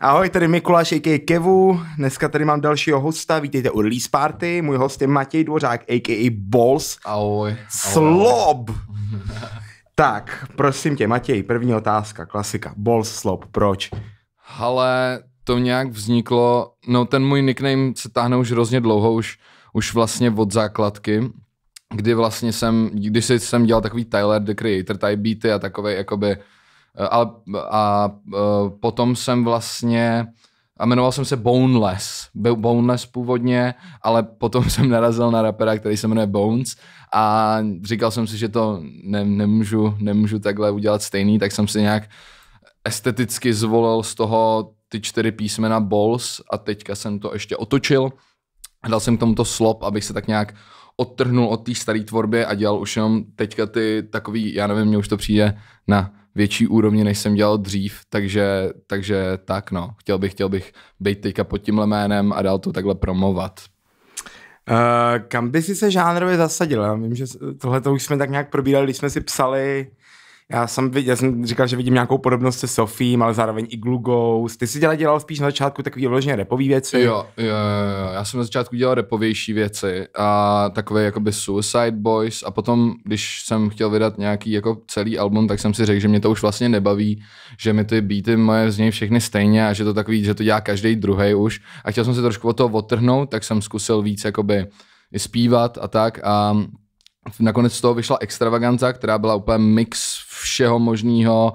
Ahoj, tady Mikuláš, a.k.a. Kevu. Dneska tady mám dalšího hosta. Vítejte u Release Party. Můj host je Matěj Dvořák, a.k.a. Balls. Ahoj. Slob. tak, prosím tě, Matěj, první otázka, klasika. Balls, slob, proč? Ale to nějak vzniklo, no ten můj nickname se táhne už hrozně dlouho, už, už vlastně od základky, kdy vlastně jsem, když jsem dělal takový Tyler, the Creator type beaty a takové jakoby a, a, eh, potom jsem vlastně a jmenoval jsem se Boneless. Byl Boneless původně, ale potom jsem narazil na rapera, který se jmenuje Bones a říkal jsem si, že to ne, nemůžu, nemůžu takhle udělat stejný, tak jsem si nějak esteticky zvolil z toho ty čtyři písmena Balls a teďka jsem to ještě otočil. Dal jsem k tomuto slop, abych se tak nějak odtrhnul od té staré tvorby a dělal už jenom teďka ty takový, já nevím, mně už to přijde na větší úrovni, než jsem dělal dřív, takže, takže tak no, chtěl bych, chtěl bych být teďka pod tímhle jménem a dál to takhle promovat. Uh, kam by si se žánrově zasadil? Já vím, že tohle to už jsme tak nějak probírali, když jsme si psali já jsem, já jsem říkal, že vidím nějakou podobnost se Sofím, ale zároveň i Ghost. Ty jsi dělal, dělal spíš na začátku takový vložně repový věci? Jo, jo, jo, já jsem na začátku dělal repovější věci a takové jakoby Suicide Boys a potom, když jsem chtěl vydat nějaký jako celý album, tak jsem si řekl, že mě to už vlastně nebaví, že mi ty beaty moje znějí všechny stejně a že to takový, že to dělá každý druhý už a chtěl jsem se trošku od toho odtrhnout, tak jsem zkusil víc jakoby i zpívat a tak a nakonec z toho vyšla extravaganza, která byla úplně mix všeho možného,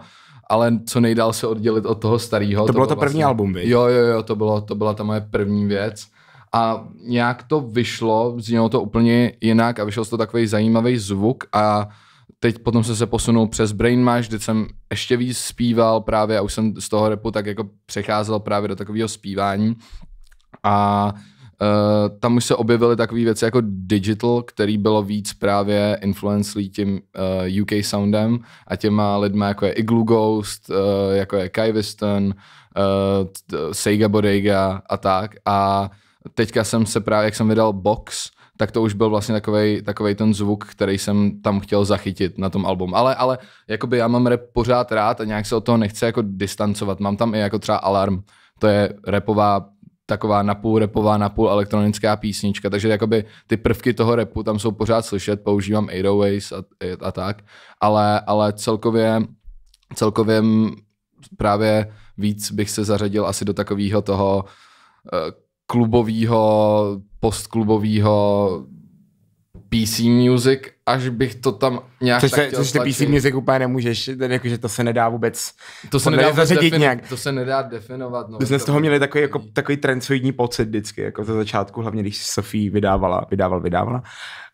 ale co nejdál se oddělit od toho starého. To, to bylo to první vlastně, album, víš? Jo, jo, jo, to, bylo, to byla ta moje první věc. A nějak to vyšlo, znělo to úplně jinak a vyšel z toho takový zajímavý zvuk a teď potom jsem se posunul přes Brain Mash, kde jsem ještě víc zpíval právě a už jsem z toho repu tak jako přecházel právě do takového zpívání. A Uh, tam už se objevily takové věci jako digital, který bylo víc právě influencelý tím uh, eh, UK soundem a těma lidma jako je Igloo Ghost, uh, jako je Kai Weston, uh, Sega Bodega a tak. A teďka jsem se právě, jak jsem vydal Box, tak to už byl vlastně takovej ten zvuk, který jsem tam chtěl zachytit na tom albumu. Ale, ale jakoby já mám rap pořád rád a nějak se od toho nechci jako distancovat. Mám tam i jako třeba Alarm, to je repová taková napůl repová, napůl elektronická písnička, takže jakoby ty prvky toho repu tam jsou pořád slyšet, používám 808 a, a tak, ale, ale celkově, celkově právě víc bych se zařadil asi do takového toho uh, klubového, postklubového PC music, až bych to tam nějak což, se, což ty PC music úplně nemůžeš, jakože to se nedá vůbec to se nedá zařadit defini- nějak. To se nedá definovat. No, My jsme z toho měli takový, jako, takový trencoidní pocit vždycky, jako za začátku, hlavně když Sofie vydávala, vydával, vydávala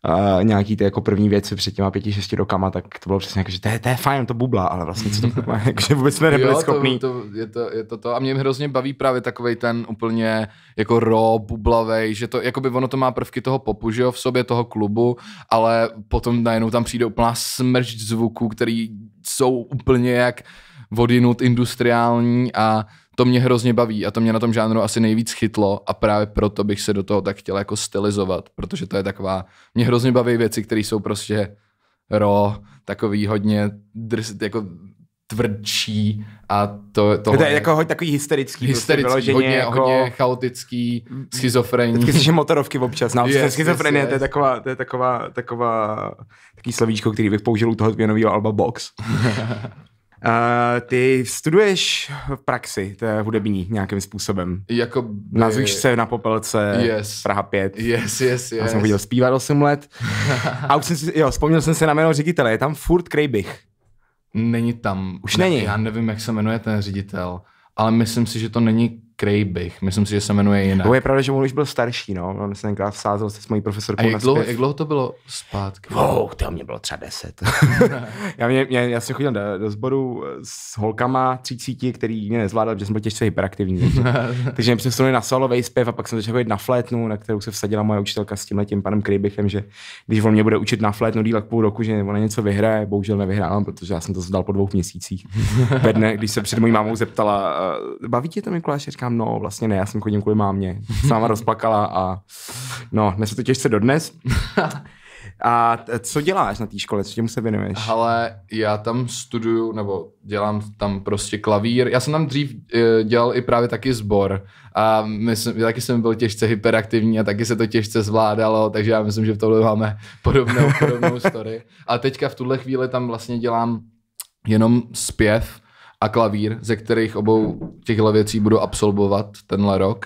uh, nějaký ty jako první věci před těma pěti, šesti rokama, tak to bylo přesně jako, že to je, to je fajn, to bubla, ale vlastně co to má, jako, že vůbec jsme nebyli jo, schopní. To, to, je, to, je to to a mě hrozně baví právě takový ten úplně jako raw, bublavej, že to, jakoby ono to má prvky toho popu, že jo, v sobě toho klubu, ale potom najednou tam přijde úplná smršť zvuků, který jsou úplně jak vodinut industriální a to mě hrozně baví a to mě na tom žánru asi nejvíc chytlo a právě proto bych se do toho tak chtěl jako stylizovat, protože to je taková, mě hrozně baví věci, které jsou prostě ro, takový hodně drs, jako tvrdší a to, to to je jako hodně takový hysterický. Prostě hysterický, prostě hodně, jako... hodně chaotický, schizofrenní. Taky že motorovky občas, no, yes, schizofrenie, yes, yes. to je taková, to je taková, taková, takový slovíčko, který bych použil u toho nového alba Box. Uh, ty studuješ v praxi, to je hudební nějakým způsobem. Jako by... Nazvíš se na Popelce yes. Praha 5. Yes, yes, yes. Já jsem chodil zpívat 8 let. A už jsem si, jo, vzpomněl jsem se na jméno ředitele, je tam furt Krejbich. Není tam. Už ne, není. Já nevím, jak se jmenuje ten ředitel, ale myslím si, že to není Krejbych. Myslím si, že se jmenuje jinak. To je pravda, že on už byl starší, no. On se tenkrát vsázel se s mojí profesorkou A jak dlouho, jak dlouho to bylo zpátky? Wow, to mě bylo třeba deset. já, mě, mě, já jsem chodil do, do sboru s holkama třicíti, který mě nezvládal, protože jsem byl těžce hyperaktivní. takže mě přesunuli na solový zpěv a pak jsem začal chodit na flétnu, na kterou se vsadila moje učitelka s tímhletím panem Krejbichem, že když on mě bude učit na flétnu dílek půl roku, že ona něco vyhraje, bohužel nevyhrál, protože já jsem to zdal po dvou měsících. Ve dne, když se před mojí mámou zeptala, baví tě to Mikuláš? Říkám, říkám, no vlastně ne, já jsem chodím kvůli mámě. Sama rozplakala a no, dnes se to těžce dodnes. A co děláš na té škole, co čemu se věnuješ? Ale já tam studuju, nebo dělám tam prostě klavír. Já jsem tam dřív uh, dělal i právě taky sbor a myslím, taky jsem byl těžce hyperaktivní a taky se to těžce zvládalo, takže já myslím, že v tohle máme podobnou, podobnou story. A teďka v tuhle chvíli tam vlastně dělám jenom zpěv a klavír, ze kterých obou těchto věcí budu absolvovat tenhle rok.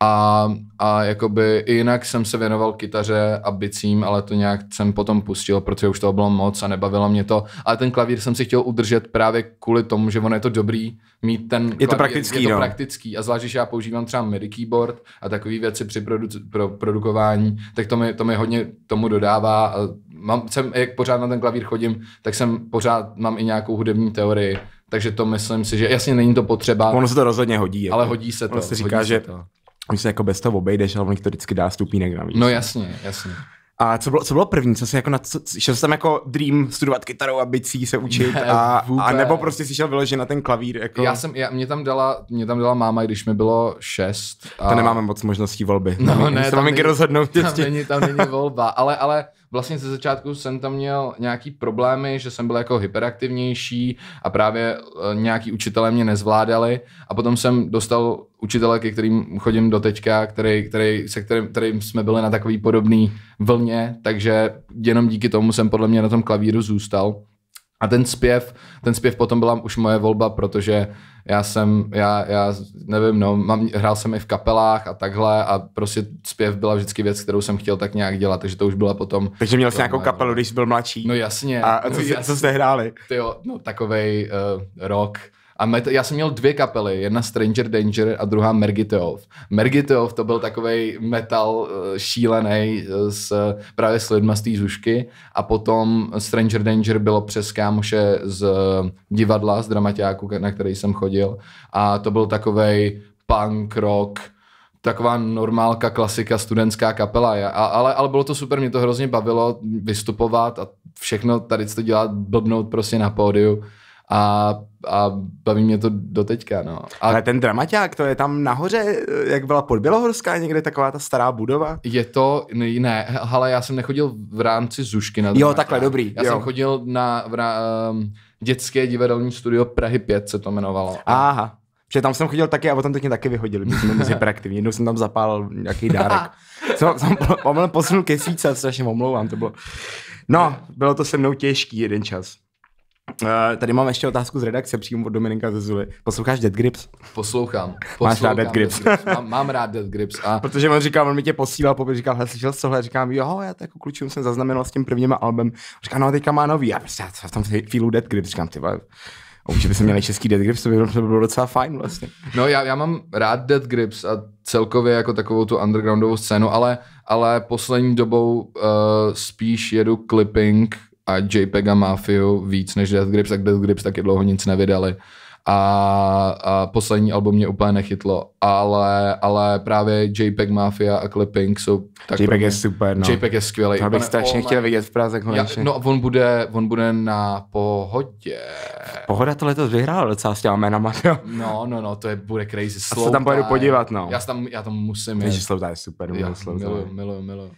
A, a jakoby jinak jsem se věnoval kytaře a bicím, ale to nějak jsem potom pustil, protože už toho bylo moc a nebavilo mě to. Ale ten klavír jsem si chtěl udržet právě kvůli tomu, že ono je to dobrý mít ten Je to klavír, praktický, je to no. praktický. A zvlášť, když já používám třeba MIDI keyboard a takové věci při produ- pro produkování, tak to mi, to mi hodně tomu dodává. A Mám, jsem, jak pořád na ten klavír chodím, tak jsem pořád mám i nějakou hudební teorii, takže to myslím si, že jasně není to potřeba, Ono se to rozhodně hodí. Jako. ale hodí se to. Ono se říká, že to. Už se jako bez toho obejdeš, ale on to vždycky dá stupínek navíc. No jasně, jasně. A co bylo, co bylo první, co jsi jako na, co, šel jsi tam jako dream studovat kytarou a bicí se učit Ne, a, a nebo prostě si šel vyložit na ten klavír jako... Já jsem, já, mě tam dala, mě tam dala máma, když mi bylo šest. A... To nemáme moc možností volby. No, Tam- ne, tam maminky není- rozhodnou Tam není, tam není volba, ale, ale vlastně ze začátku jsem tam měl nějaký problémy, že jsem byl jako hyperaktivnější a právě eh, nějaký učitelé mě nezvládali a potom jsem dostal učitele, ke kterým chodím do teďka, který, který, se kterým, kterým jsme byli na takový podobný vlně, takže jenom díky tomu jsem podle mě na tom klavíru zůstal. A ten zpěv, ten zpěv potom byla už moje volba, protože já jsem, já, já nevím, no, mám, hrál jsem i v kapelách a takhle a prostě zpěv byla vždycky věc, kterou jsem chtěl tak nějak dělat, takže to už byla potom. Takže měl jsi nějakou kapelu, když jsi byl mladší. No jasně. a no, co, jsi, jasně. co jste hráli? Tyjo, no takovej uh, rock. A met, já jsem měl dvě kapely, jedna Stranger Danger a druhá Mergiteov. Mergiteov to byl takovej metal uh, šílený uh, s, právě s lidma z té zušky a potom Stranger Danger bylo přes kámoše z uh, divadla, z dramaťáku, na který jsem chodil a to byl takovej punk rock, taková normálka, klasika, studentská kapela. A, ale, ale bylo to super, mě to hrozně bavilo vystupovat a všechno tady to dělat, blbnout prostě na pódiu a, a baví mě to do teďka, no. A Ale ten dramaťák, to je tam nahoře, jak byla podbělohorská někde taková ta stará budova? je to, ne, ne, ale já jsem nechodil v rámci Zušky na Jo, dramaťák. takhle, dobrý, Já jo. jsem chodil na v, rá- um, dětské divadelní studio Prahy 5 se to jmenovalo. Aha. Protože tam jsem chodil taky a potom teď mě taky vyhodili, protože jsme moc hyperaktivní. Jednou jsem tam zapálil nějaký dárek. jsem, jsem posunul kesíce, strašně omlouvám, to bylo. No, bylo to se mnou těžký jeden čas. Uh, tady mám ještě otázku z redakce přímo od Dominika ze Zuly. Posloucháš Dead Grips? Poslouchám. Máš rád poslouchám Death Grips. Mám, mám rád Death Grips a Protože on říkal, on mi tě posílal, pokud říkal, hele, slyšel jsi tohle, říkám, jo, já to jako klučům jsem zaznamenal s tím prvním albem. Říká, no, teďka má nový. A prostě já v tom feelu Dead Grips, říkám, ty vole, a už by se měli český Dead Grips, to by bylo, to by bylo docela fajn vlastně. No já, já mám rád Death Grips a celkově jako takovou tu undergroundovou scénu, ale, ale poslední dobou uh, spíš jedu clipping a JPEG a Mafiu víc než Death Grips, tak Death Grips taky dlouho nic nevydali. A, a poslední album mě úplně nechytlo, ale, ale právě JPEG Mafia a Clipping jsou tak JPEG mě- je super, no. JPEG je skvělý. To bych strašně chtěl vidět v Praze konečně. no on bude, on bude na pohodě. Pohoda to letos vyhrála docela s těma jménama, jo. No, no, no, to je, bude crazy. A se tam pojedu podívat, no. Já, tam, já tam musím Takže. Slouta je super, Já miluji miluju, miluju, miluju.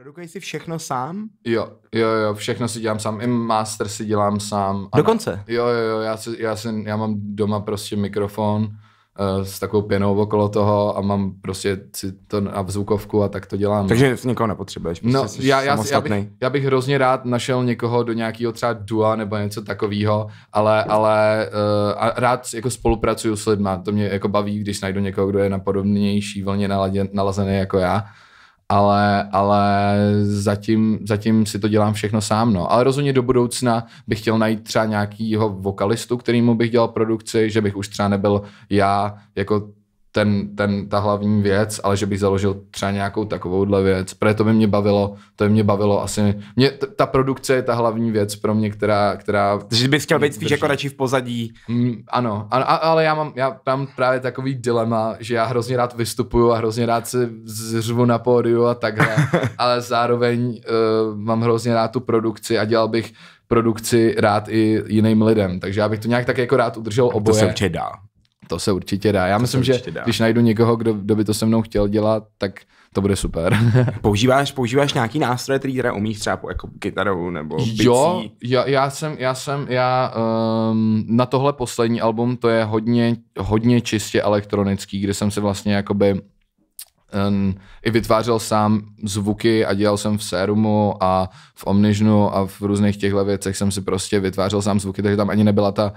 Produkuješ si všechno sám? Jo, jo, jo, všechno si dělám sám, i master si dělám sám. A Dokonce? Jo, jo, jo, já, si, já, si, já mám doma prostě mikrofon uh, s takovou pěnou okolo toho a mám prostě si to na zvukovku a tak to dělám. Takže někoho nepotřebuješ, prostě No, jsi já, já, já, bych, já bych hrozně rád našel někoho do nějakého třeba dua nebo něco takového, ale, ale uh, a rád jako spolupracuju s lidma. To mě jako baví, když najdu někoho, kdo je na podobnější vlně nalazený jako já. Ale, ale zatím, zatím si to dělám všechno sám, no. Ale rozhodně do budoucna bych chtěl najít třeba nějakýho vokalistu, kterýmu bych dělal produkci, že bych už třeba nebyl já jako ten, ten, ta hlavní věc, ale že bych založil třeba nějakou takovouhle věc, protože to by mě bavilo, to by mě bavilo asi, mě, t- ta produkce je ta hlavní věc pro mě, která, která Takže bys chtěl být spíš jako radši v pozadí. Mm, ano, a, a, ale já mám, já mám právě takový dilema, že já hrozně rád vystupuju a hrozně rád se zřvu na pódiu a takhle, ale zároveň uh, mám hrozně rád tu produkci a dělal bych produkci rád i jiným lidem, takže já bych to nějak tak jako rád udržel To se oboje. určitě dá. To se určitě dá. Já To myslím, že dá. když najdu někoho, kdo, kdo by to se mnou chtěl dělat, tak to bude super. Používáš, používáš nějaký nástroje, který teda umíš třeba po- jako kytarou nebo bicí? Jo, já, já jsem, já jsem, já um, na tohle poslední album to je hodně, hodně čistě elektronický, kde jsem si vlastně jakoby um, i vytvářel sám zvuky a dělal jsem v Serumu a v Omnižnu a v různých těchto věcech jsem si prostě vytvářel sám zvuky, takže tam ani nebyla ta,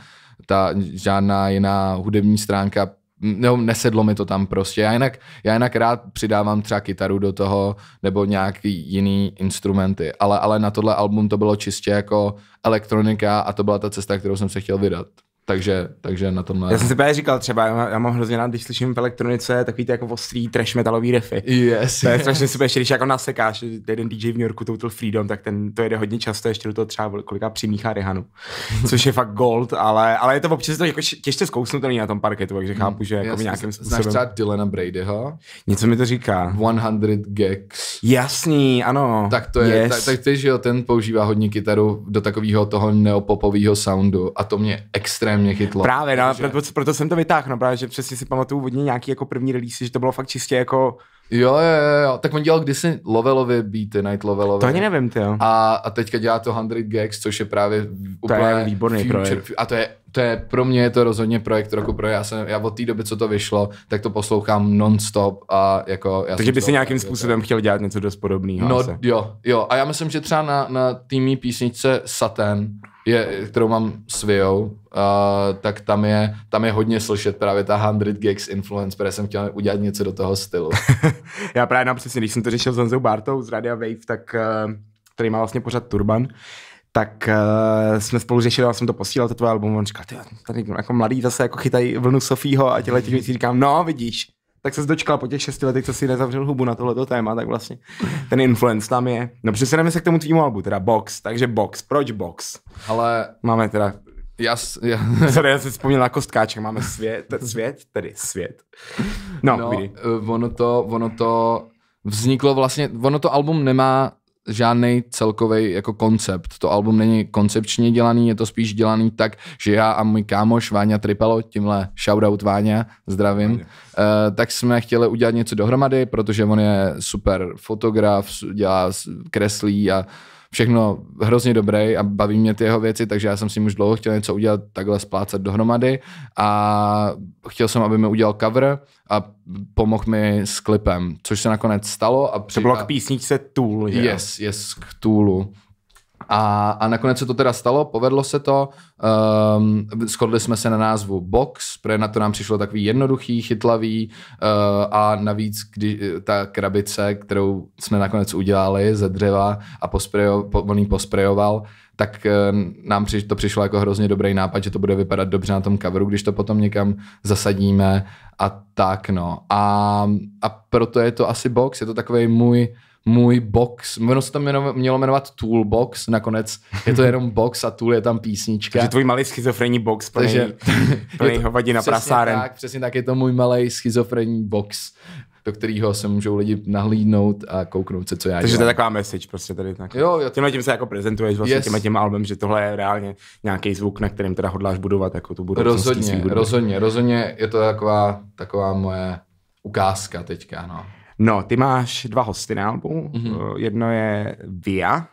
ta žádná jiná hudební stránka nebo nesedlo mi to tam prostě. Já jinak, já jinak rád přidávám třeba kytaru do toho, nebo nějaký jiný instrumenty, ale, ale na tohle album to bylo čistě jako elektronika a to byla ta cesta, kterou jsem se chtěl vydat. Takže, takže na tomhle... Já jsem si právě říkal třeba, já, já mám hrozně rád, když slyším v elektronice takový ty jako ostrý trash metalový riffy. Yes, To je strašně super, když jako nasekáš jeden DJ v New Yorku Total Freedom, tak ten to jede hodně často, ještě do toho třeba koliká přimíchá Rihanu, což je fakt gold, ale, ale je to občas to jako těžce zkousnutelný na tom parketu, takže chápu, že jako Yes, nějakým Znáš způsobem. třeba Dylana Bradyho? Něco mi to říká. 100 Gags. Jasný, ano. Tak to je, yes. tak, tak ty, že jo, ten používá hodně kytaru do takového toho neopopového soundu a to mě extrémně chytlo. Právě, no, Takže- proto, proto, jsem to vytáhl, no, právě, že přesně si pamatuju hodně nějaký jako první release, že to bylo fakt čistě jako, Jo, jo, jo, tak on dělal kdysi Lovelovy beaty, Night Lovelovy. to ani nevím, ty jo. A, a teďka dělá to 100 Gags, což je právě úplně je výborný projekt. A to je, to je, pro mě je to rozhodně projekt roku, pro já, jsem, já od té doby, co to vyšlo, tak to poslouchám non-stop a jako... Já Takže by si nějakým to- způsobem chtěl dělat něco dost podobného. No asi. jo, jo. A já myslím, že třeba na, na týmí písničce Satan, je, kterou mám s Viou, uh, tak tam je, tam je hodně slyšet právě ta 100 Gags influence, protože jsem chtěl udělat něco do toho stylu. Já právě nám přesně, když jsem to řešil s Honzou Bartou z Radia Wave, tak, eh, který má vlastně pořád Turban, tak uh, jsme spolu řešili, já jsem to posílal, to tvoje album, on říkal, tady jako mladý zase jako chytají vlnu Sofího a těhle těch věcí říkám, no vidíš, tak se dočkal po těch šesti letech, co si nezavřel hubu na tohleto téma, tak vlastně ten influence tam je. No přesuneme se k tomu tvýmu albu, teda Box, takže Box, proč Box? Ale Máme teda, já, já, sorry, já jsem si vzpomněl na kostkáček, máme svět, svět, tedy svět. No, no, vidí. eh, ono to, ono to vzniklo vlastně, ono to album nemá žádný celkový jako koncept. To album není koncepčně dělaný, je to spíš dělaný tak, že já a můj kámoš Váňa Tripelo, tímhle shoutout Váňa, zdravím, uh, tak jsme chtěli udělat něco dohromady, protože on je super fotograf, dělá, kreslí a všechno hrozně dobrý a baví mě ty jeho věci, takže já jsem si už dlouho chtěl něco udělat, takhle splácat dohromady a chtěl jsem, aby mi udělal cover a pomohl mi s klipem, což se nakonec stalo. A To při, bylo a- k písničce Tool, že? Yes, yes, k Toolu. A, a nakonec se to teda stalo, povedlo se to, um, shodli jsme se na názvu Box, protože na to nám přišlo takový jednoduchý, chytlavý uh, a navíc kdy, ta krabice, kterou jsme nakonec udělali ze dřeva a posprejo, po, on ji posprejoval, tak uh, nám přiš, to přišlo jako hrozně dobrý nápad, že to bude vypadat dobře na tom coveru, když to potom někam zasadíme a tak no. A, a proto je to asi Box, je to takový můj můj box, ono se to mělo, mělo jmenovat Toolbox, nakonec je to jenom box a Tool je tam písnička. Takže tvůj malý schizofrenní box plný, Takže- plný hovadina prasáren. Tak, přesně tak, je to můj malý schizofrenní box, do kterého se můžou lidi nahlídnout a kouknout se, co já Takže to je dělám. taková message prostě tady tak. Jo, jo, Tímhle tím se jako prezentuješ vlastně Yes. yes. tím albem, že tohle je reálně nějaký zvuk, na kterým teda hodláš budovat jako tu budoucnost. rozhodně, rozhodně, rozhodně je to taková, taková moje ukázka teďka, no. No, ty máš dva hosty na albu. Mhm. Mm-hmm. Jedno je Via,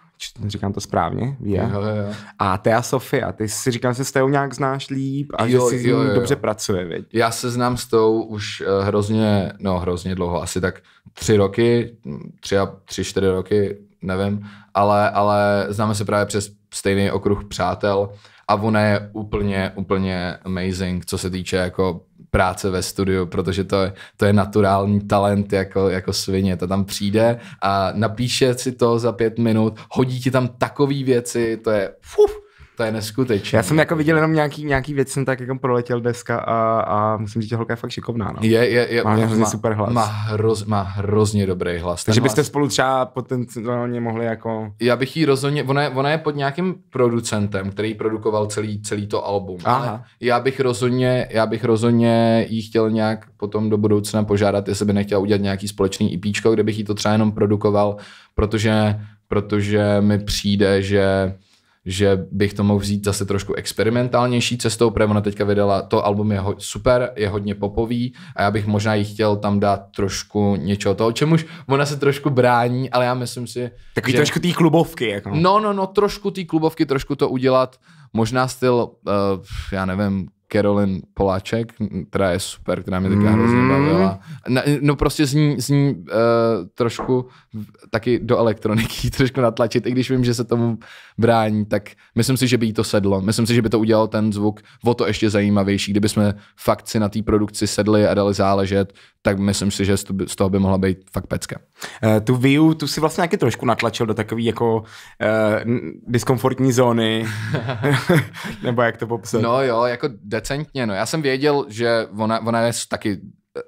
říkám to správně, Via. Jo, jo. A Thea Sofia. Ty si říkám, že s Teou nějak znáš líp a Jo, že si jo, jo, jo. dobře pracuje, viď? Já se znám s tou už eh, hrozně, no hrozně dlouho, asi tak tři roky, tři a tři, čtyři roky, nevím, ale, ale známe se právě přes stejný okruh přátel a ona je úplně, úplně amazing, co se týče jako práce ve studiu, protože to je, to je naturální talent jako, jako svině. To tam přijde a napíše si to za pět minut, hodí ti tam takové věci, to je, fuf, to je neskutečné. Já jsem jako viděl jenom nějaký, nějaký věc, jsem tak jako proletěl deska a, a musím říct, že holka je fakt šikovná. No. Je, je, je, Má hrozně super hlas. Má, hroz, má hrozně dobrý hlas. Takže byste hlas- spolu třeba potenciálně mohli jako... Já bych jí rozhodně, ona je, ona je pod nějakým producentem, který produkoval celý, celý to album. Aha. Ale já bych rozhodně, já bych rozhodně jí chtěl nějak potom do budoucna požádat, jestli by nechtěla udělat nějaký společný EPčko, kde bych jí to třeba jenom produkoval, protože, protože mi přijde, že že bych to mohl vzít zase trošku experimentálnější cestou, protože ona teďka vydala, to album je ho, super, je hodně popový a já bych možná jí chtěl tam dát trošku něčeho toho, čemuž ona se trošku brání, ale já myslím si, Takový že... trošku té klubovky, jako. No, no, no, trošku té klubovky, trošku to udělat, možná styl, uh, já nevím, Carolyn Poláček, která je super, která mě taky mm. hrozně bavila. No, no prostě zní, zní uh, trošku taky do elektroniky, trošku natlačit, i když vím, že se tomu brání, tak myslím si, že by jí to sedlo. Myslím si, že by to udělalo ten zvuk o to ještě zajímavější. Kdyby jsme fakt si na té produkci sedli a dali záležet, tak myslím si, že z toho by mohla být fakt pecka. Uh, tu Viu, tu si vlastně nějaký trošku natlačil do takové jako uh, diskomfortní zóny, nebo jak to popsat? No jo, jako decentně, no. Já jsem věděl, že ona, ona je taky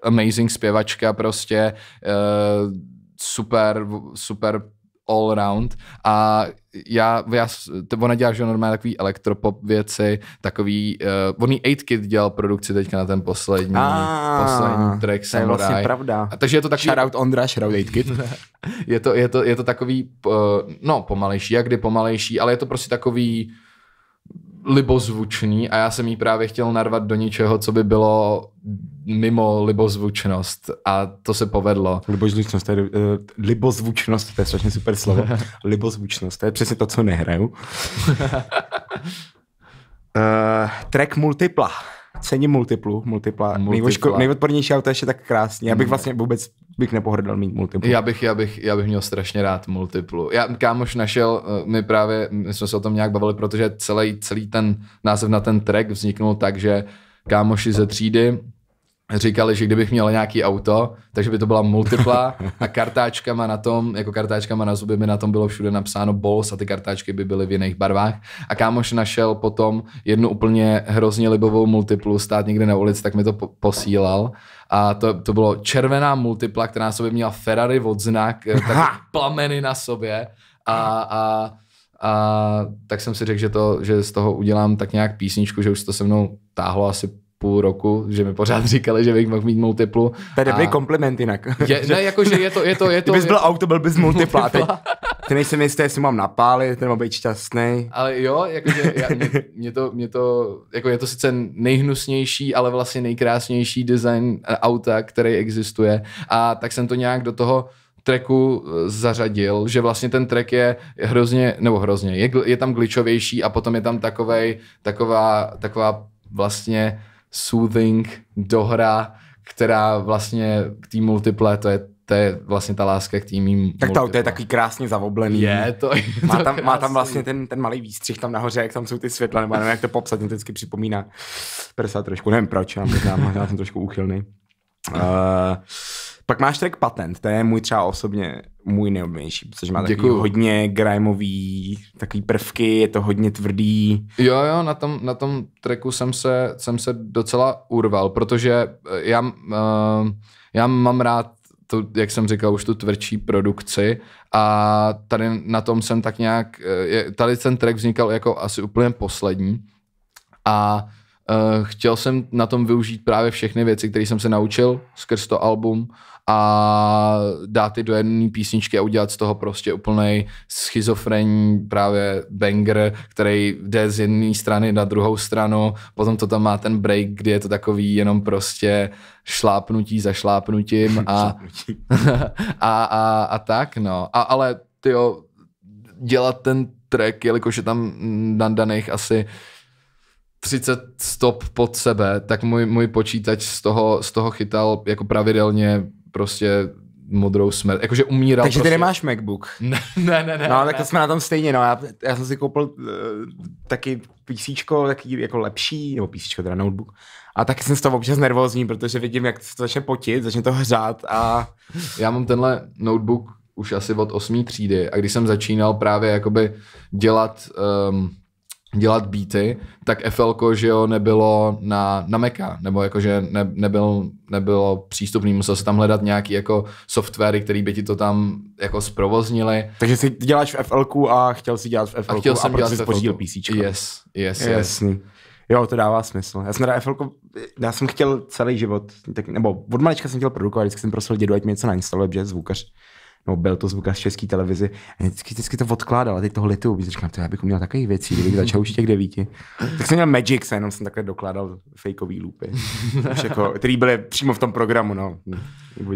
amazing zpěvačka prostě, uh, super, super all round a já, já to ona dělá, že normálně takový elektropop věci, takový, uh, oný 8 Kid dělal produkci teďka na ten poslední, ah, poslední track To je vlastně pravda. A, takže je to takový... Shoutout Ondra, shoutout 8 Kid. je, to, je, to, je to takový, uh, no pomalejší, jak kdy pomalejší, ale je to prostě takový libozvučný a já jsem jí právě chtěl narvat do něčeho, co by bylo mimo libozvučnost a to se povedlo. Libozvučnost, to je, uh, libozvučnost, to je strašně super slovo. libozvučnost, to je přesně to, co nehraju. uh, track Multipla. Cením multiplu, multipla. multipla. nejodpornější auto ještě tak krásně. Já bych mm. vlastně vůbec bych nepohrdal mít multiplu. Já bych, já bych, já bych měl strašně rád multiplu. Já kámoš našel, eh, my právě, my jsme se o tom nějak bavili, protože celý, celý ten název na ten track vzniknul tak, že kámoši ze třídy říkali, že kdybych měl nějaký auto, takže by to byla multipla a kartáčkama na tom, jako kartáčkama na zuby by na tom bylo všude napsáno Balls a ty kartáčky by byly v jiných barvách. A kámoš našel potom jednu úplně hrozně libovou multiplu stát někde na ulici, tak mi to po- posílal. A to, to bylo červená multipla, která na sobě měla Ferrari odznak, eh, tak plameny na sobě. A, a a tak jsem si řekl, že, to, že z toho udělám tak nějak písničku, že už to se mnou táhlo asi půl roku, že mi pořád říkali, že bych mohl mít multiplu. To je dobrý kompliment jinak. Je, ne, jakože je to, je to, je to. Kdybys byl je... auto, byl bys multipla. Teď, ty nejsem jistý, jestli mám napálit, nebo být šťastný. Ale jo, jakože já, mě, mě, to, mě to, jako je to sice nejhnusnější, ale vlastně nejkrásnější design eh, auta, který existuje. A tak jsem to nějak do toho tracku eh, zařadil, že vlastně ten track je hrozně, nebo hrozně, je, je tam glitchovější a potom je tam takovej, taková, taková vlastně soothing dohra, která vlastně k té multiple, to je to je vlastně ta láska k tým Tak to auto je takový krásně zavoblený. Je to, je to má, tam, má tam vlastně ten, ten malý výstřih tam nahoře, jak tam jsou ty světla, nebo nevím, jak to popsat, mě to vždycky připomíná prsa trošku, nevím proč, já možná, možná jsem trošku úchylný. Uh, pak máš track Patent, to je můj třeba osobně můj nejoblíbenější, protože má takový hodně grimeový takový prvky, je to hodně tvrdý. Jo, jo, na tom, na tom tracku jsem se, jsem se docela urval, protože eh, já, uh, já mám rád tu, jak jsem říkal, už tu tvrdší produkci a tady na tom jsem tak nějak, eh, tady ten track vznikal jako asi úplně poslední a chtěl jsem na tom využít právě všechny věci, které jsem se naučil skrz to album a dát ty do jedné písničky a udělat z toho prostě úplný schizofrenní právě banger, který jde z jedné strany na druhou stranu, potom to tam má ten break, kdy je to takový jenom prostě šlápnutí za šlápnutím a, a, a, a tak no. A, ale tyjo, dělat ten track, jelikož je tam daných asi 30 stop pod sebe, tak můj, můj počítač z toho, z toho chytal jako pravidelně prostě modrou smrt. Jakože umíral. Takže prostě. ty nemáš MacBook. Ne, ne, ne. No, ne. tak to jsme na tom stejně, no. Já, já jsem si koupil uh, taky PC, taky jako lepší, nebo PC, teda notebook. A taky jsem z toho občas nervózní, protože vidím, jak to začne potit, začne to hřát a... Já mám tenhle notebook už asi od 8. třídy a když jsem začínal právě jakoby dělat um, dělat beaty, tak FL, že jo, nebylo na, na Maca, nebo jakože ne, nebyl, nebylo přístupný, musel se tam hledat nějaký jako softwary, který by ti to tam jako zprovoznili. Takže si děláš v FL a chtěl si dělat v FL a, chtěl jsem a dělat si pořídil PC. Yes, yes, yes. Jasný. Jo, to dává smysl. Já jsem teda FL, já jsem chtěl celý život, tak, nebo od malička jsem chtěl produkovat, vždycky jsem prosil dědu, ať mi něco nainstaluje, protože zvukař no byl to zvukař české televizi, a vždycky, vždycky to odkládal, a teď toho litu, když říkám, já bych uměl takových věcí, kdybych začal už těch devíti. Tak jsem měl Magic, jenom jsem takhle dokládal fakeový loopy, jako, který byly přímo v tom programu, no.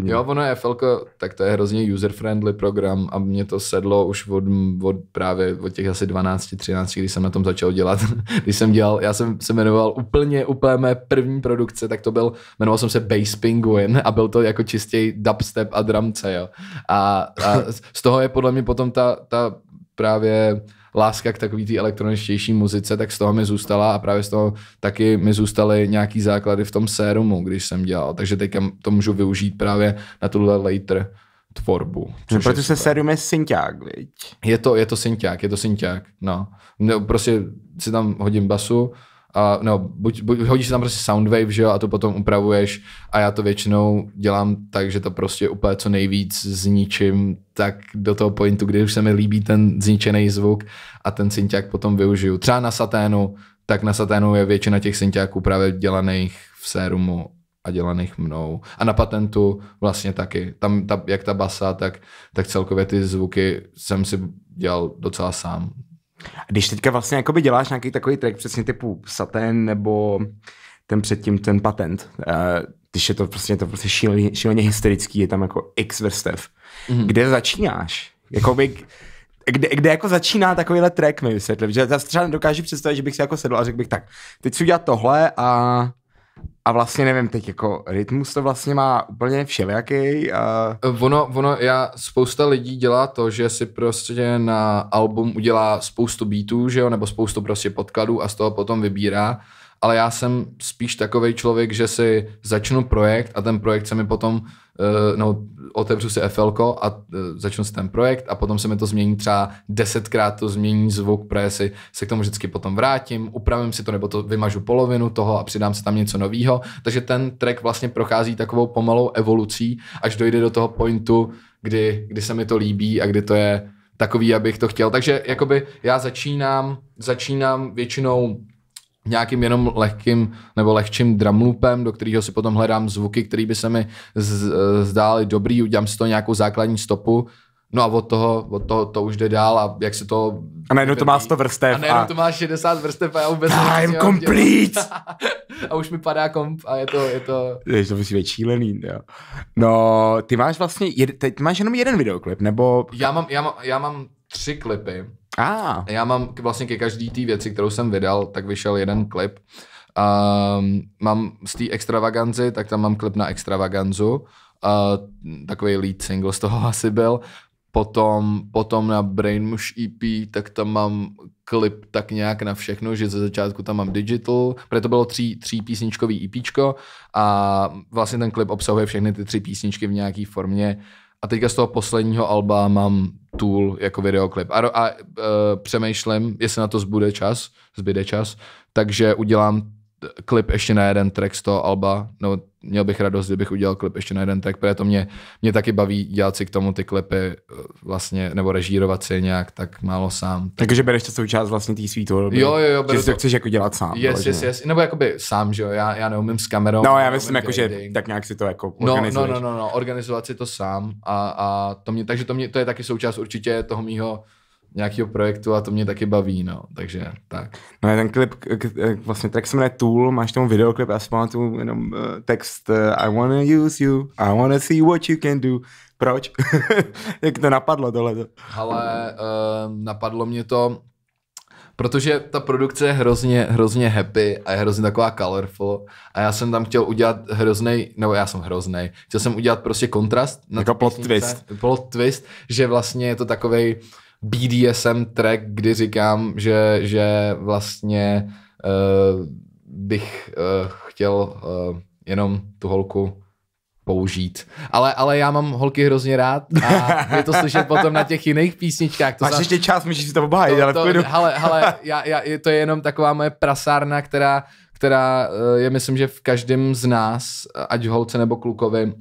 Jo, ono je FL, tak to je hrozně user-friendly program a mě to sedlo už od, od právě od těch asi 12, 13, když jsem na tom začal dělat. když jsem dělal, já jsem se jmenoval úplně, úplně mé první produkce, tak to byl, jmenoval jsem se Bass Penguin a byl to jako čistě dubstep a drumce, jo. A, a z toho je podle mě potom ta, ta právě láska k takový té elektroničtější muzice, tak z toho mi zůstala a právě z toho taky mi zůstaly nějaký základy v tom sérumu, když jsem dělal. Takže teď to můžu využít právě na tuhle later tvorbu. No, protože se sérum je synťák, viď? Je to, je to synťák, je to synťák, no. no. Prostě si tam hodím basu, a no, buď, buď hodíš tam prostě Soundwave, že jo, a to potom upravuješ a já to většinou dělám tak, že to prostě úplně co nejvíc zničím tak do toho pointu, kdy už se mi líbí ten zničený zvuk a ten synťák potom využiju. Třeba na saténu, tak na saténu je většina těch synťáků právě dělaných v sérumu a dělaných mnou. A na patentu vlastně taky. Tam ta, jak ta basa, tak, tak celkově ty zvuky jsem si dělal docela sám. Když teďka vlastně jakoby děláš nějaký takový track přesně typu Saten nebo ten předtím ten patent, uh, když je to prostě, to prostě šíleně, šíleně hysterický, je tam jako x vrstev. Mm-hmm. Kde začínáš? Jakoby, kde, kde jako začíná takovýhle track mi vysvětlit, že já třeba dokážu představit, že bych si jako sedl a řekl bych tak, teď si udělat tohle a a vlastně nevím, teď jako rytmus to vlastně má úplně všelijaký. A... Ono, ono, já, spousta lidí dělá to, že si prostě na album udělá spoustu beatů, že jo, nebo spoustu prostě podkladů a z toho potom vybírá ale já jsem spíš takový člověk, že si začnu projekt a ten projekt se mi potom, no, otevřu si FL a uh, začnu si ten projekt a potom se mi to změní třeba desetkrát to změní zvuk, protože si se k tomu vždycky potom vrátím, upravím si to nebo to vymažu polovinu toho a přidám si tam něco nového. Takže ten track vlastně prochází takovou pomalou evolucí, až dojde do toho pointu, kdy, kdy se mi to líbí a kdy to je takový, abych to chtěl. Takže jakoby já začínám, začínám většinou nějakým jenom lehkým nebo lehčím drumloopem, do kterého si potom hledám zvuky, které by se mi zdály dobrý, udělám si to nějakou základní stopu, No a od toho, od toho to už jde dál a jak se to... A najednou to má 100 vrstev. A najednou a... to má 60 vrstev a já vůbec I'm complete! a už mi padá komp a je to... Je to... Je to musí být šílený, jo. No, ty máš vlastně, jed, teď máš jenom jeden videoklip, nebo... Já mám, já mám, já mám tři klipy. Ah. Já mám vlastně ke každý té věci, kterou jsem vydal, tak vyšel jeden klip. Um, mám z té extravaganzy, tak tam mám klip na extravaganzu. Uh, takový lead single z toho asi byl. Potom, potom na Brainmush EP, tak tam mám klip tak nějak na všechno, že ze začátku tam mám digital, protože to bylo tří, tří písničkový EPčko a vlastně ten klip obsahuje všechny ty tři písničky v nějaké formě a teďka z toho posledního alba mám tool jako videoklip. A, a uh, přemýšlím, jestli na to zbude čas, zbyde čas, takže udělám klip ještě na jeden track z toho alba, no měl bych radost, kdybych udělal klip ještě na jeden track, protože to mě, mě taky baví dělat si k tomu ty klipy eh, vlastně, nebo režírovat si nějak tak málo sám. Takže bereš to součást vlastně té svý tvorby. Jo, jo, jo. Že si to chceš jako dělat sám. Yes, yes, yes. Nebo jakoby sám, že jo, já, já neumím s kamerou. No, já myslím jako, že tak nějak si to jako. No, no, no, no, no, organizovat si to sám a, a to mě, takže to, mě, to je taky součást určitě toho mýho nějakého projektu a to mě taky baví, no, takže tak. No ten klip, vlastně track se jmenuje Tool, máš tomu videoklip, já si pamatuju jenom uh, text uh, I wanna use you, I wanna see what you can do. Proč? Jak to napadlo tohle? Ale uh, napadlo mě to, protože ta produkce je hrozně, hrozně happy a je hrozně taková colorful a já jsem tam chtěl udělat hrozný, nebo já jsem hrozný, chtěl jsem udělat prostě kontrast. Na jako plot twist. Plot twist, že vlastně je to takovej, BDSM track, kdy říkám, že, že vlastně uh, bych uh, chtěl uh, jenom tu holku použít. Ale, ale já mám holky hrozně rád a je to slyšet potom na těch jiných písničkách. To Máš za... ještě čas, můžeš si to obhájit, ale to, hele, hele, já, já, to je jenom taková moje prasárna, která, která je, myslím, že v každém z nás, ať holce nebo klukovi,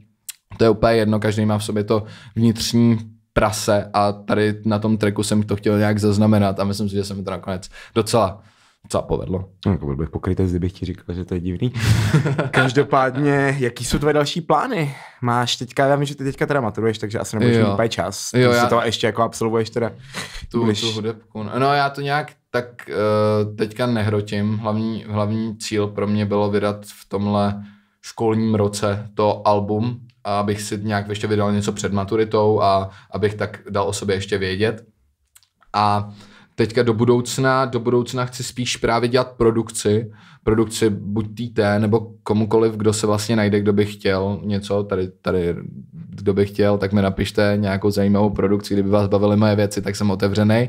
to je úplně jedno, každý má v sobě to vnitřní prase a tady na tom treku jsem to chtěl nějak zaznamenat a myslím si, že se mi to nakonec docela co povedlo. No, jako byl bych pokrytý, kdybych ti říkal, že to je divný. Každopádně, jaký jsou tvoje další plány? máš teďka, já vím, že ty teďka teda maturuješ, takže asi nebudeš mít úplně čas. Jo, já... to ještě jako absolvuješ teda. Tu, budeš... tu hudebku. No já to nějak tak uh, teďka nehrotím. Hlavní, hlavní cíl pro mě bylo vydat v tomhle školním roce to album, abych si nějak ještě vydal něco před maturitou a abych tak dal o sobě ještě vědět. A teďka do budoucna, do budoucna chci spíš právě dělat produkci, produkci buď té nebo komukoliv, kdo se vlastně najde, kdo by chtěl něco, tady, tady kdo by chtěl, tak mi napište nějakou zajímavou produkci, kdyby vás bavily moje věci, tak jsem otevřený.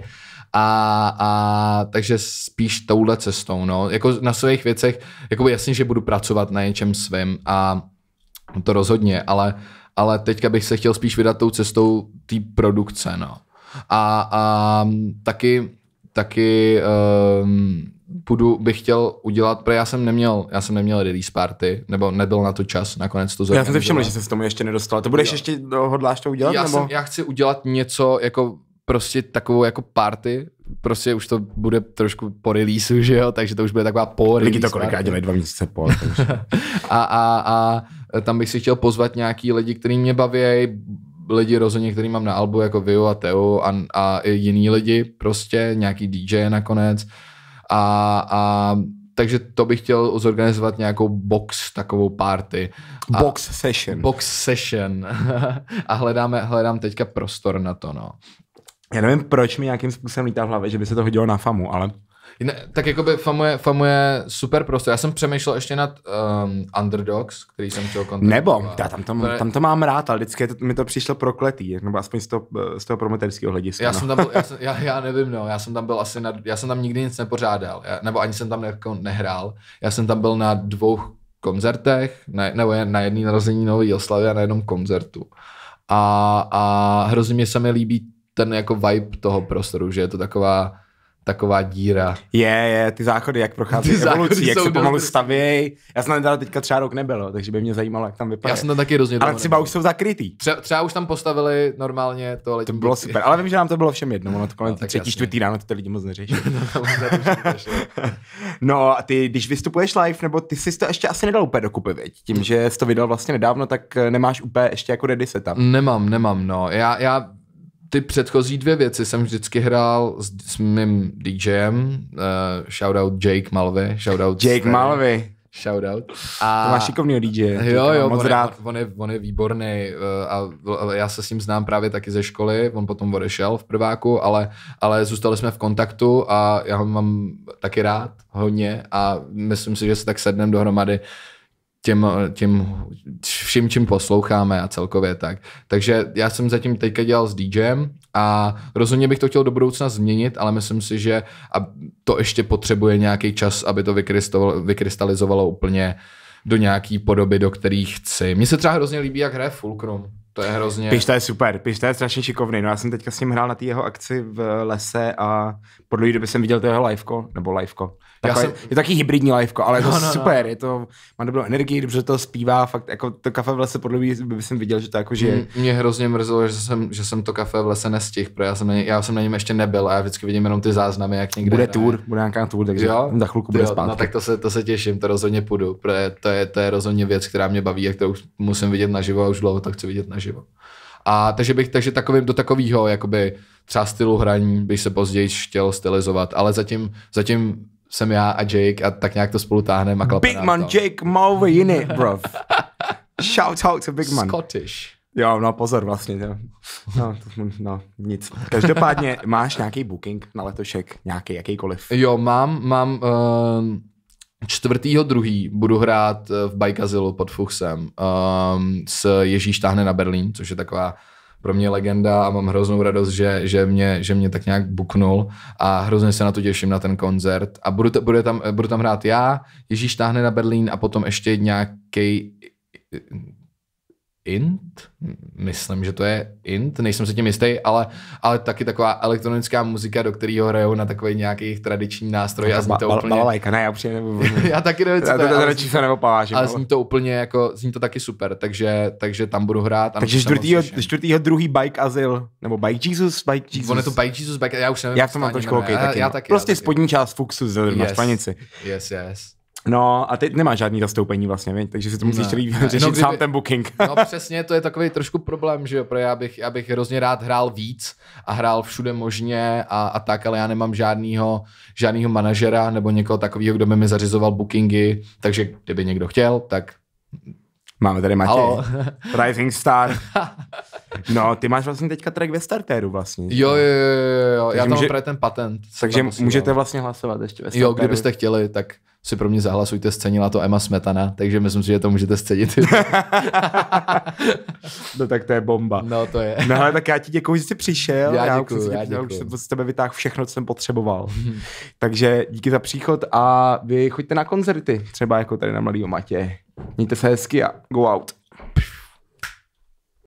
A, a takže spíš touhle cestou, no. Jako na svých věcech, jako jasně, že budu pracovat na něčem svým a to rozhodně, ale, ale teďka bych se chtěl spíš vydat tou cestou té produkce, no. A, a taky, taky um, budu, bych chtěl udělat, protože já jsem neměl, já jsem neměl release party, nebo nebyl na to čas, nakonec to Já jsem si všiml, že se s tomu ještě nedostal. To budeš jo. ještě, hodláš to udělat? Já, nebo? Jsem, já chci udělat něco jako prostě takovou jako party, prostě už to bude trošku po releaseu, že jo, takže to už bude taková po Lidi to kolikrát dělají dva měsíce po. a, a, a, tam bych si chtěl pozvat nějaký lidi, který mě baví, lidi rozhodně, který mám na albu, jako Viu a Teo a, a i jiný lidi, prostě nějaký DJ nakonec. A, a takže to bych chtěl zorganizovat nějakou box, takovou party. A box session. Box session. a hledáme, hledám teďka prostor na to, no. Já nevím, proč mi nějakým způsobem lítá v hlavě, že by se to hodilo na famu, ale... Ne, tak jakoby famuje, famuje super prostor. Já jsem přemýšlel ještě nad um, Underdogs, který jsem chtěl kontaktovat. Nebo, já tam, to, tam to mám rád, ale vždycky to, mi to přišlo prokletý, nebo aspoň z toho, z toho promoterského hlediska. Já no. jsem tam byl, já, jsem, já, já, nevím, no, já jsem tam byl asi na, já jsem tam nikdy nic nepořádal, já, nebo ani jsem tam ne, nehrál. Já jsem tam byl na dvou koncertech, ne, nebo na jedné narození Nové Oslavy a na jednom koncertu. A, a hrozně se mi líbí ten jako vibe toho prostoru, že je to taková taková díra. Je, je, ty záchody, jak prochází ty evolucí, jak se pomalu stavějí. Já jsem tam teďka třeba rok nebyl, takže by mě zajímalo, jak tam vypadá. Já jsem tam taky hrozně Ale třeba nebyl. už jsou zakrytý. Třeba, třeba, už tam postavili normálně to To bylo super, ale vím, že nám to bylo všem jedno, ono to kolem no, třetí, čtvrtý ráno to ty lidi moc neřeší. no a ty, když vystupuješ live, nebo ty jsi to ještě asi nedal úplně dokupy, viď? Tím, že jsi to vydal vlastně nedávno, tak nemáš úplně ještě jako ready setup. Nemám, nemám, no. Já, já ty předchozí dvě věci jsem vždycky hrál s, s mým DJem, uh, shoutout Jake Malvy, shoutout Jake Sven, Malvy. Shoutout. A... To máš šikovný DJ. Jo, jo, moc on, rád. Je, on, je, on je výborný uh, a já se s ním znám právě taky ze školy, on potom odešel v prváku, ale, ale zůstali jsme v kontaktu a já ho mám taky rád hodně a myslím si, že se tak sedneme dohromady těm, těm vším, čím posloucháme a celkově tak. Takže já jsem zatím teďka dělal s DJem a rozhodně bych to chtěl do budoucna změnit, ale myslím si, že to ještě potřebuje nějaký čas, aby to vykrystalizovalo úplně do nějaký podoby, do kterých chci. Mně se třeba hrozně líbí, jak hraje Fulcrum. To je hrozně... Pišta je super, Pišta je strašně šikovný. No já jsem teďka s ním hrál na té jeho akci v lese a po dlouhé době jsem viděl to jeho liveko, nebo liveko. Takové, jsem... Je to taky hybridní liveko, ale je to no, no, super, no. je to, má dobrou energii, dobře to zpívá, fakt jako to kafe v lese po dlouhé by jsem viděl, že to jako žije. Mě hrozně mrzelo, že jsem, že jsem to kafe v lese nestihl, protože já jsem, na, já jsem na něm ještě nebyl a já vždycky vidím jenom ty záznamy, jak někde Bude hraje. tour, bude nějaká tour, takže jo? za chvilku bude spát. No tak to se, to se těším, to rozhodně půjdu, protože to je, to je rozhodně věc, která mě baví a kterou musím vidět naživo a už dlouho to chci vidět naživo. A takže bych, takže takovým do takového, jakoby třeba stylu hraní bych se později chtěl stylizovat, ale zatím, zatím jsem já a Jake a tak nějak to spolu táhneme a Big man to. Jake Mulvey in it, bro. Shout out to Big man. Scottish. Jo, no pozor vlastně. Jo. No, to, no, nic. Každopádně máš nějaký booking na letošek, nějaký, jakýkoliv? Jo, mám, mám uh, čtvrtýho druhý budu hrát eh, v Bajkazilu pod Fuchsem um, s Ježíš táhne na Berlín, což je taková pro mě legenda a mám hroznou radost, že, že, mě, že mě tak nějak buknul a hrozně se na to těším na ten koncert. A budu, budu, tam, budu tam hrát já, Ježíš táhne na Berlín a potom ještě nějaký Int, myslím, že to je Int, nejsem si tím jistý, ale, ale taky taková elektronická muzika, do kterého hrajou na takový nějaký tradiční nástroj a zní to ba, úplně... Balalajka, ne, já upřímně nevím. já taky nevím, co to je. Ale, se neopávážím, ale zní to úplně jako, zní to taky super, takže, takže tam budu hrát. Takže čtvrtýho, čtvrtýho druhý Bike Azyl, nebo Bike Jesus, Bike Jesus. On je to Bike Jesus, Bike, já už nevím. Já to mám trošku okay, taky. Já, já taky. Prostě spodní část Fuxu z yes. Španici. Yes, yes. No a teď nemá žádný zastoupení vlastně, viď? takže si to musíš celý řešit No, kdyby- sám ten booking. No přesně, to je takový trošku problém, že jo, protože já bych, já bych hrozně rád hrál víc a hrál všude možně a, a tak, ale já nemám žádnýho, žádnýho manažera nebo někoho takového, kdo by mi zařizoval bookingy, takže kdyby někdo chtěl, tak Máme tady Matěj. halo. Rising Star. No, ty máš vlastně teďka track ve startéru vlastně. Jo, jo, jo, jo, já tam může- právě ten patent. Takže můžete vlastně hlasovat ještě ve startéru. Jo, kdybyste chtěli, tak si pro mě zahlasujte, scenila to Emma Smetana, takže myslím si, že to můžete scenit. No tak to je bomba. no to je. No ale tak já ti děkuji, že jsi přišel. Já jsem si- já já už jsem z tebe vytáhl všechno, co jsem potřeboval. Takže díky za příchod a vy choďte na koncerty, třeba jako tady na Mladýho Matě. Mějte se hezky a go out.